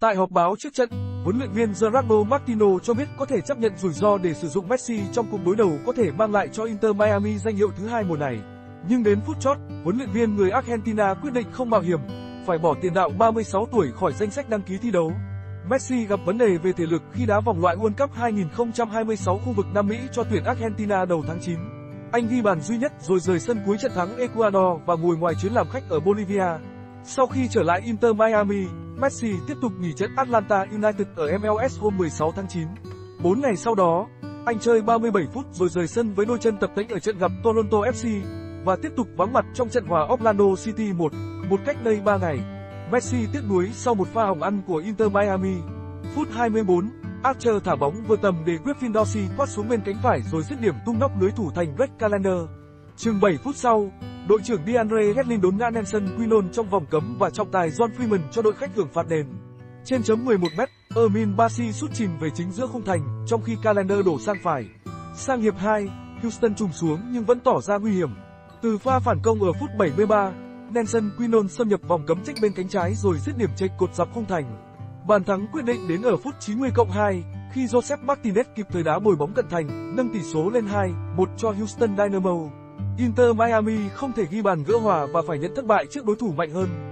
Tại họp báo trước trận, huấn luyện viên Gerardo Martino cho biết có thể chấp nhận rủi ro để sử dụng Messi trong cuộc đối đầu có thể mang lại cho Inter Miami danh hiệu thứ hai mùa này. Nhưng đến phút chót, huấn luyện viên người Argentina quyết định không mạo hiểm, phải bỏ tiền đạo 36 tuổi khỏi danh sách đăng ký thi đấu. Messi gặp vấn đề về thể lực khi đá vòng loại World Cup 2026 khu vực Nam Mỹ cho tuyển Argentina đầu tháng 9. Anh ghi bàn duy nhất rồi rời sân cuối trận thắng Ecuador và ngồi ngoài chuyến làm khách ở Bolivia. Sau khi trở lại Inter Miami, Messi tiếp tục nghỉ trận Atlanta United ở MLS hôm 16 tháng 9. 4 ngày sau đó, anh chơi 37 phút rồi rời sân với đôi chân tập tễnh ở trận gặp Toronto FC và tiếp tục vắng mặt trong trận hòa Orlando City 1, một cách đây 3 ngày. Messi tiếc nuối sau một pha hỏng ăn của Inter Miami. Phút 24, Archer thả bóng vừa tầm để Griffin Dorsey thoát xuống bên cánh phải rồi dứt điểm tung nóc lưới thủ thành Greg Callender. Chừng 7 phút sau, đội trưởng DeAndre Hedlin đốn ngã Nelson Quinon trong vòng cấm và trọng tài John Freeman cho đội khách hưởng phạt đền. Trên chấm 11m, Ermin Basi sút chìm về chính giữa khung thành, trong khi Calendar đổ sang phải. Sang hiệp 2, Houston trùng xuống nhưng vẫn tỏ ra nguy hiểm. Từ pha phản công ở phút 73, Nelson Quinon xâm nhập vòng cấm trách bên cánh trái rồi dứt điểm chệch cột dọc khung thành. Bàn thắng quyết định đến ở phút 90 cộng 2, khi Joseph Martinez kịp thời đá bồi bóng cận thành, nâng tỷ số lên 2-1 cho Houston Dynamo. Inter Miami không thể ghi bàn gỡ hòa và phải nhận thất bại trước đối thủ mạnh hơn.